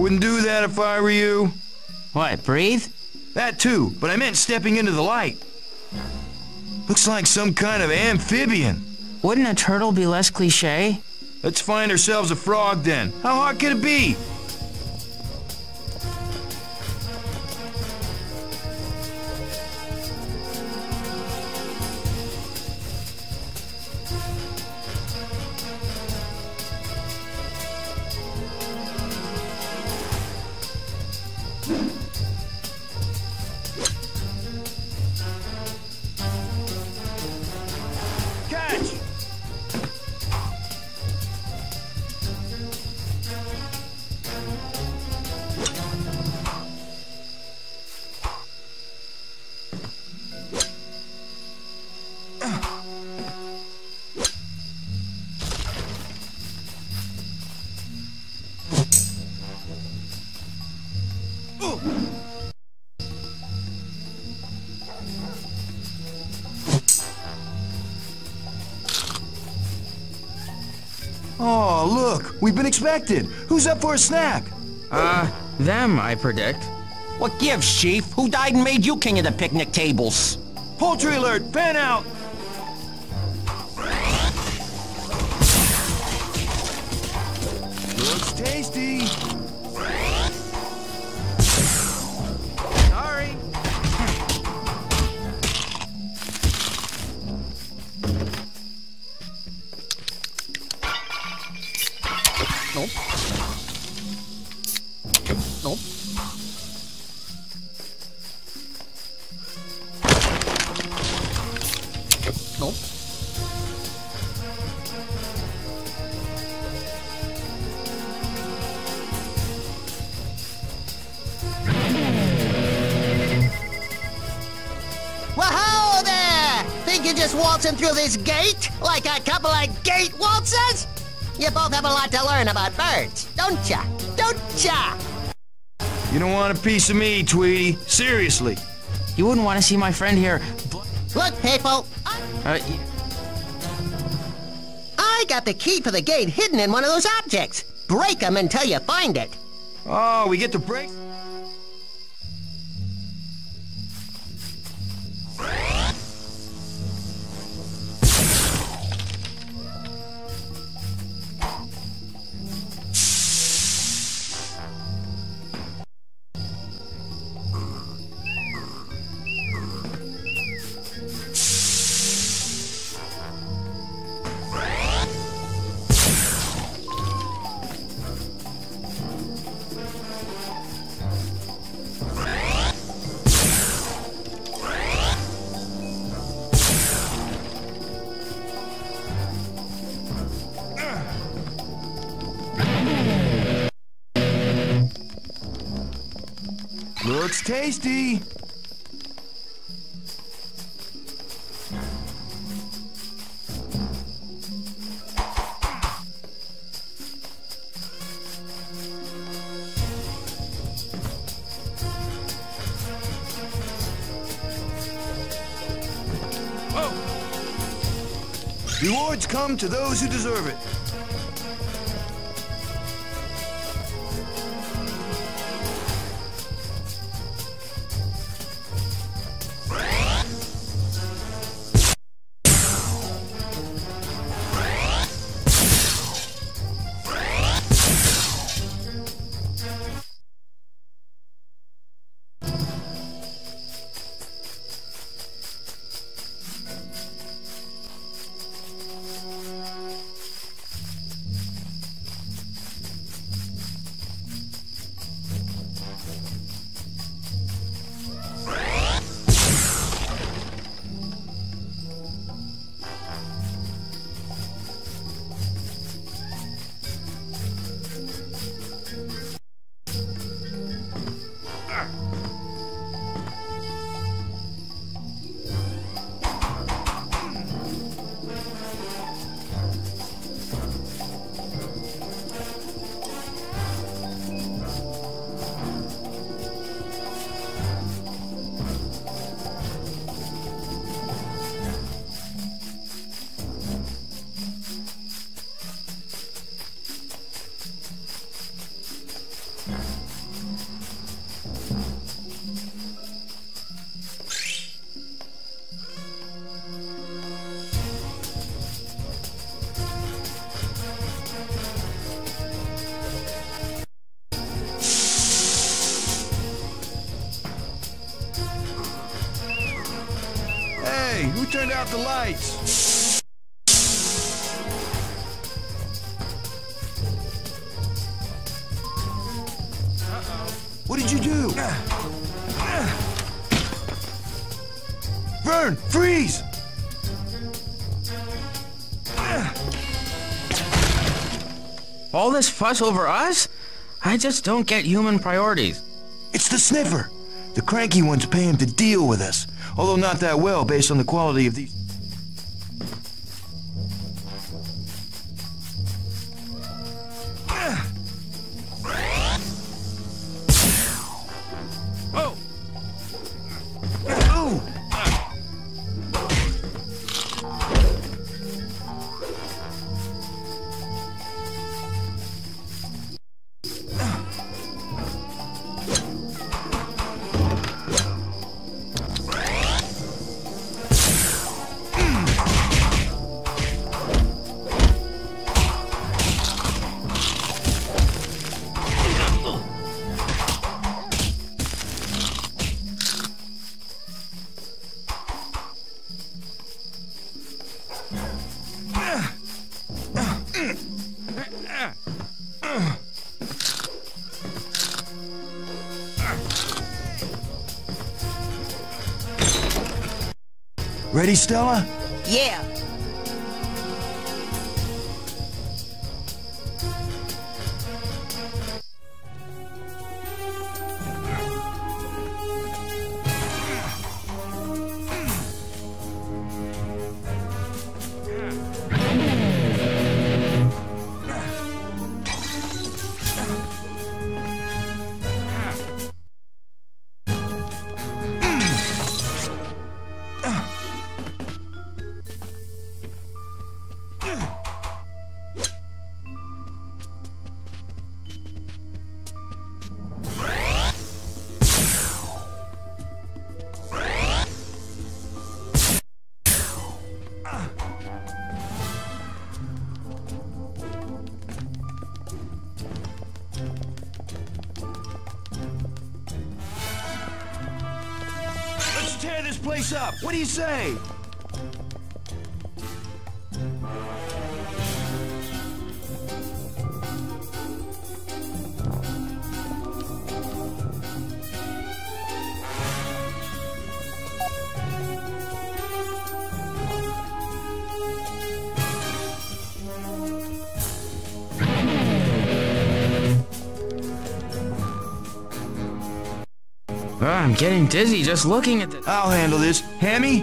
I wouldn't do that if I were you. What, breathe? That too, but I meant stepping into the light. Looks like some kind of amphibian. Wouldn't a turtle be less cliche? Let's find ourselves a frog then. How hard could it be? We've been expected. Who's up for a snack? Uh, them, I predict. What gives, Chief? Who died and made you king of the picnic tables? Poultry alert, fan out! Waltzing through this gate like a couple of gate waltzes? You both have a lot to learn about birds, don't ya? Don't ya? You don't want a piece of me, Tweety. Seriously. You wouldn't want to see my friend here. Look, people, I, Uh, y- I got the key for the gate hidden in one of those objects. Break 'em until you find it. Oh, we get to break. Tasty. Rewards come to those who deserve it. Hey, who turned out the lights? What did you do? Uh. Verne, freeze! Uh. All this fuss over us? I just don't get human priorities. It's the sniffer. The cranky ones pay him to deal with us, although not that well based on the quality of these. Ready, Stella? Yeah. Up. What do you say? Ah, I'm getting dizzy just looking at this. I'll handle this. Hammy?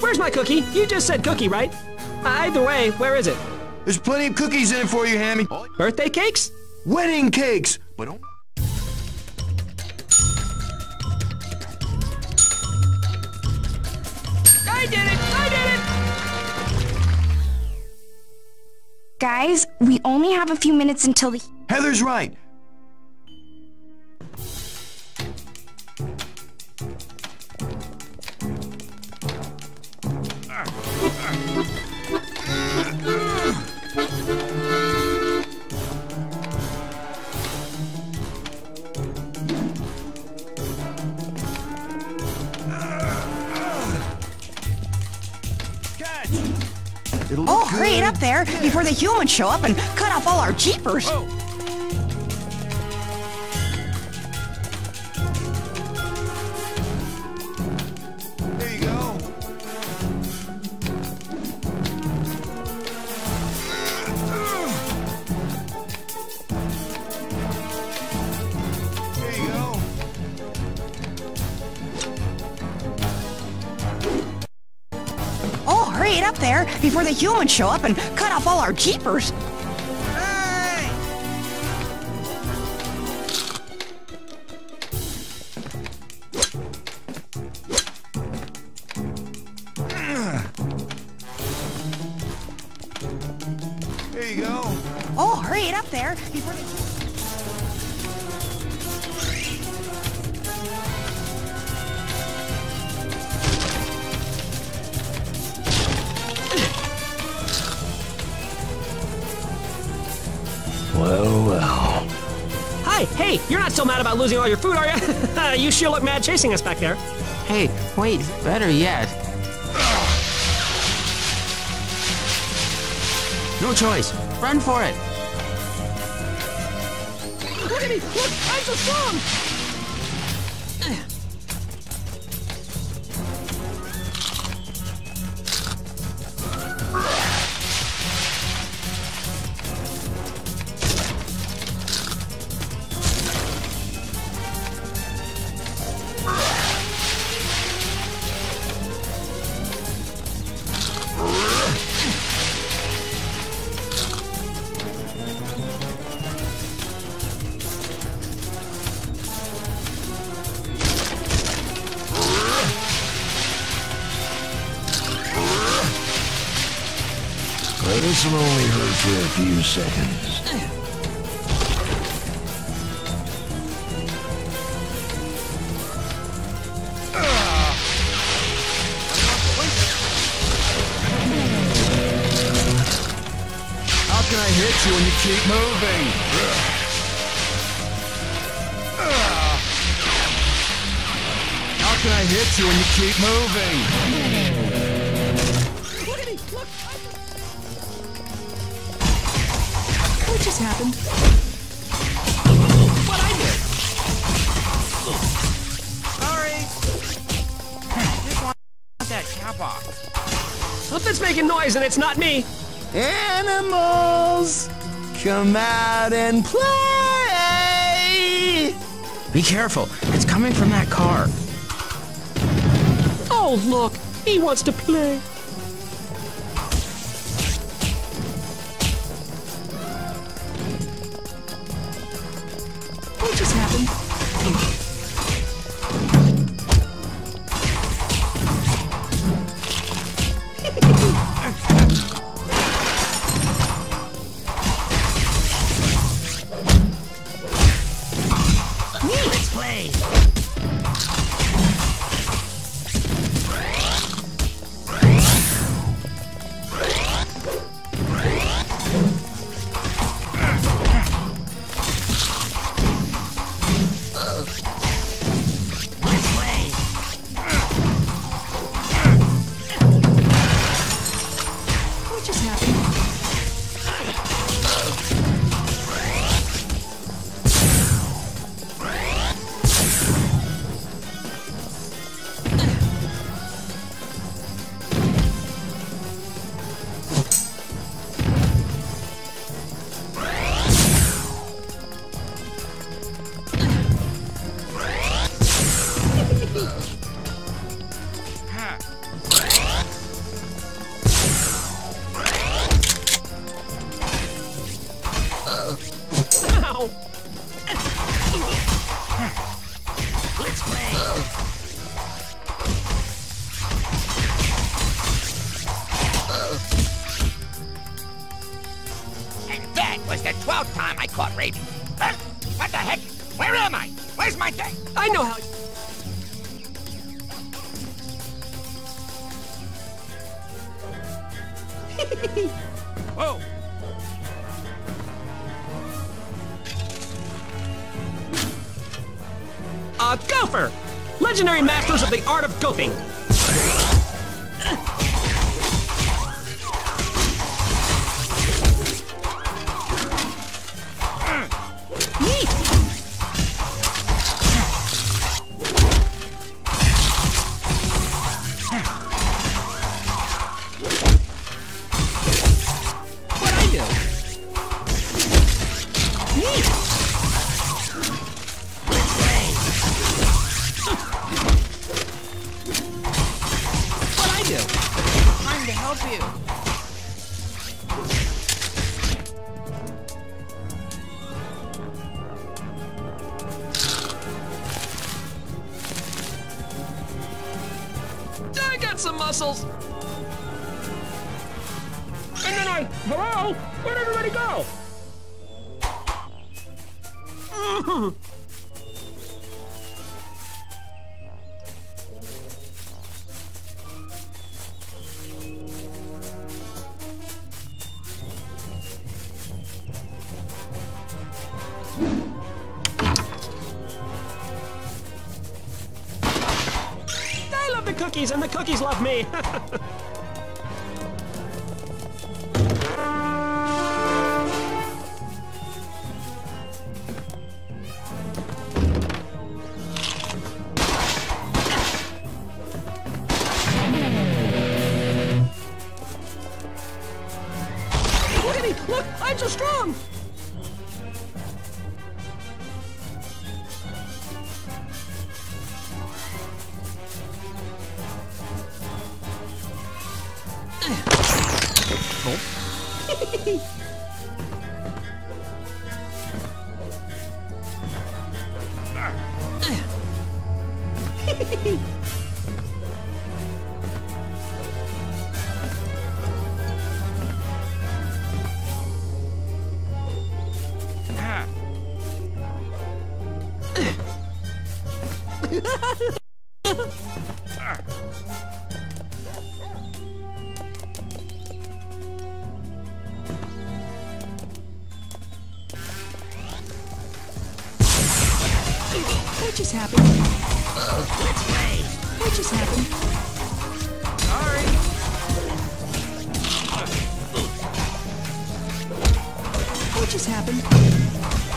Where's my cookie? You just said cookie, right? Either way, where is it? There's plenty of cookies in it for you, Hammy. Birthday cakes? Wedding cakes! But don't... I did it! I did it! Guys, we only have a few minutes until the. Heather's right. Up there before the humans show up and cut off all our jeepers. There humans show up and cut off all our jeepers. There you go. Oh, hurry it up there before the. Hey, you're not still mad about losing all your food, are you? Uh, you sure look mad chasing us back there. Hey, wait, better yet. No choice. Run for it. Look at me! Look! I'm so strong! Will only hurt for a few seconds. How can I hit you when you keep moving? How can I hit you when you keep moving? Look at me! Look! What just happened? What I did? Sorry. Just want that cap off. Something's making noise and it's not me! Animals, come out and play! Be careful. It's coming from that car. Oh, look! He wants to play! Twelfth time I caught rabies. Huh? What the heck? Where am I? Where's my thing? I know how. Whoa. A gopher! Legendary masters of the art of gophing. Just happened? What just happened? What just happened?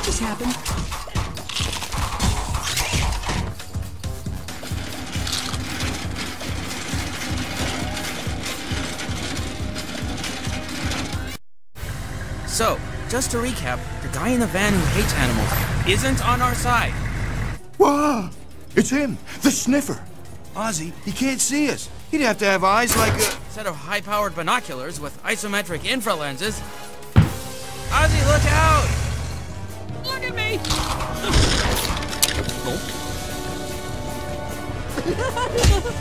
What just happened? So, just to recap, the guy in the van who hates animals isn't on our side. Whoa! It's him, the sniffer. Ozzie, he can't see us. He'd have to have eyes like a. Set of high-powered binoculars with isometric infra lenses. Ozzie, look out! Ha ha ha!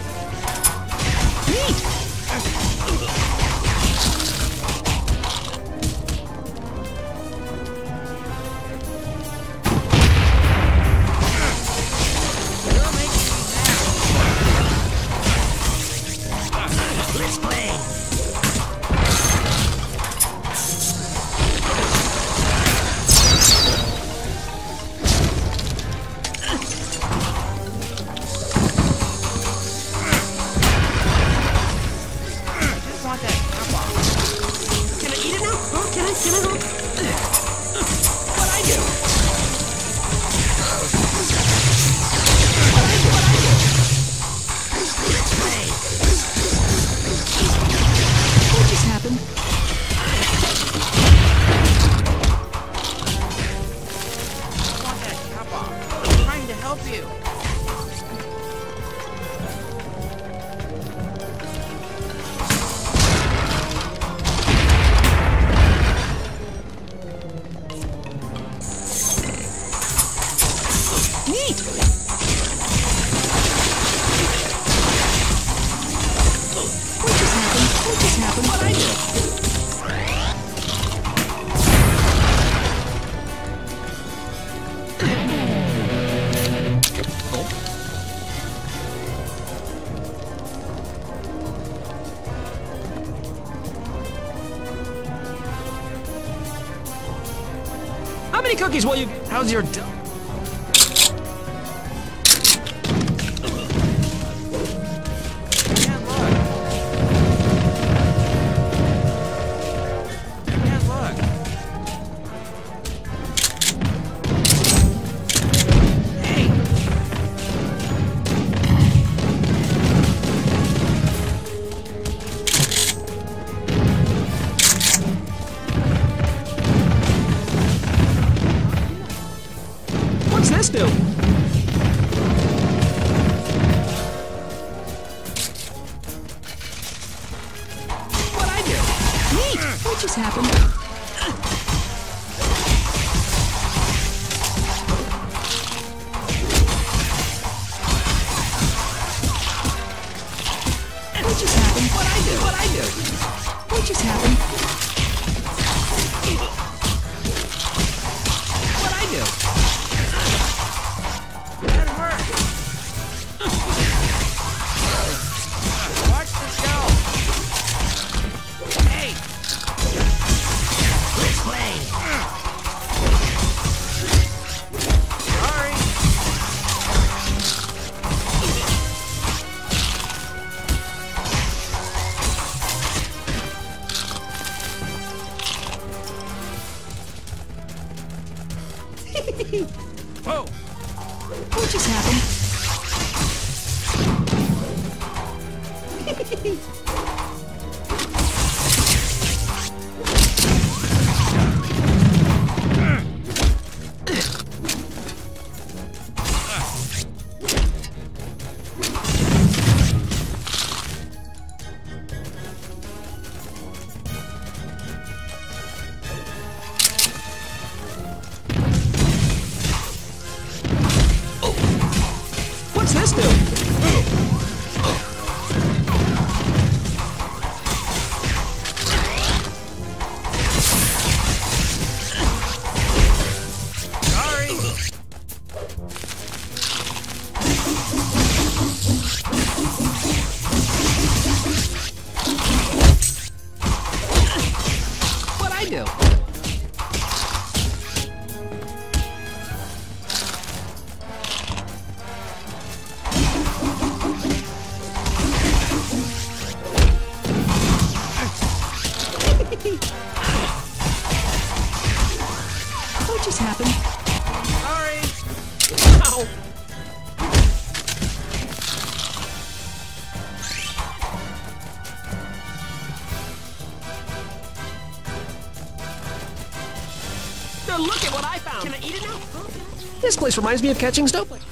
Cookies will you... How's your... still. Whoa. What just happened? Place reminds me of catching snowflakes.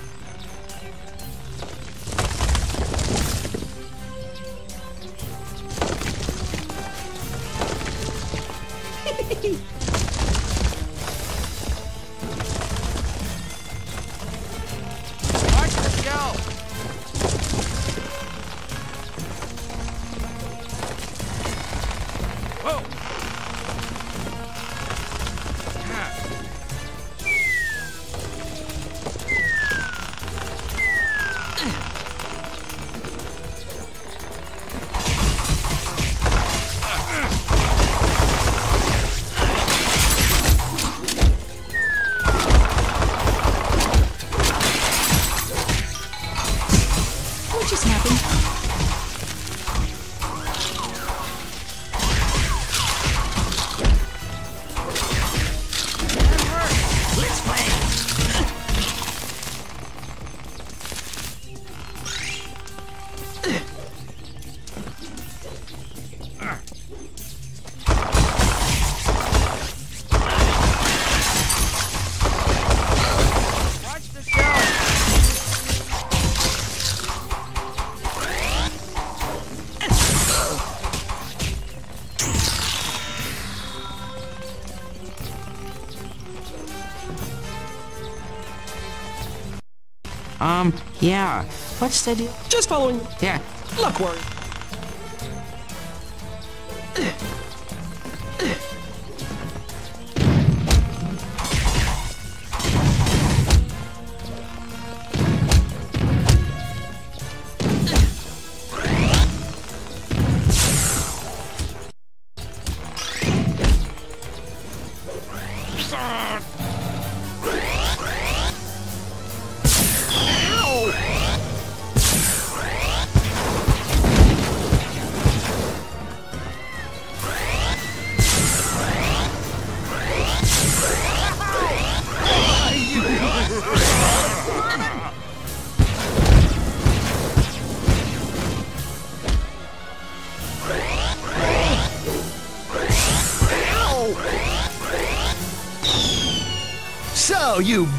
Yeah. What's the deal? Just following. Yeah. Look, worry.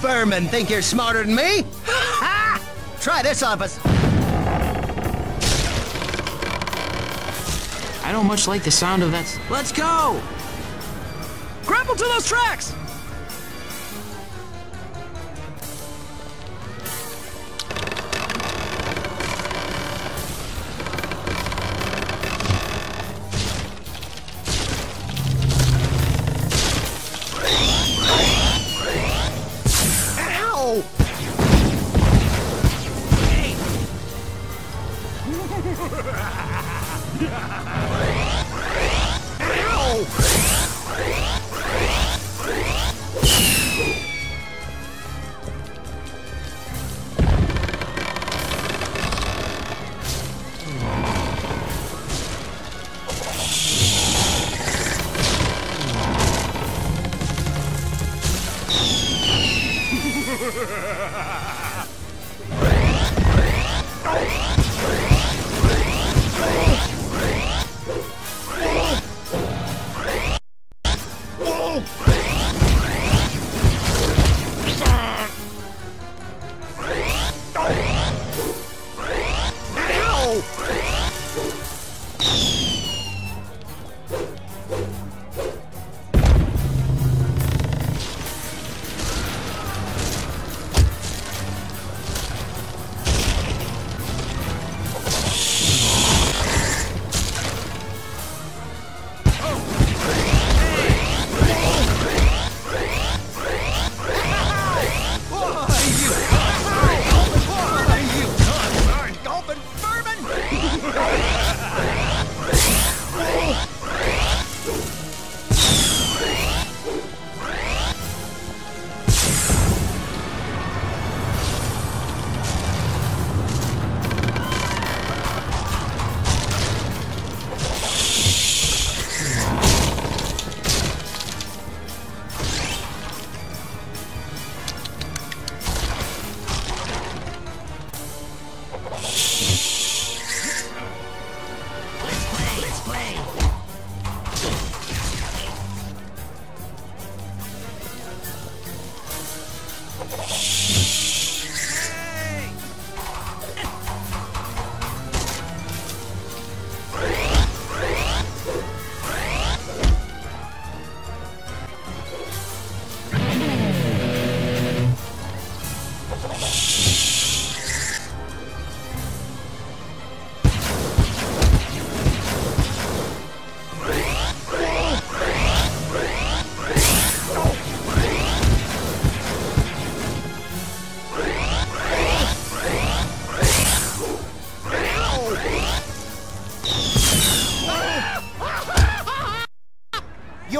Vermin think you're smarter than me? Ha! Try this on us. I don't much like the sound of that. Let's go! Grapple to those tracks!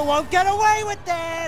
Won't get away with call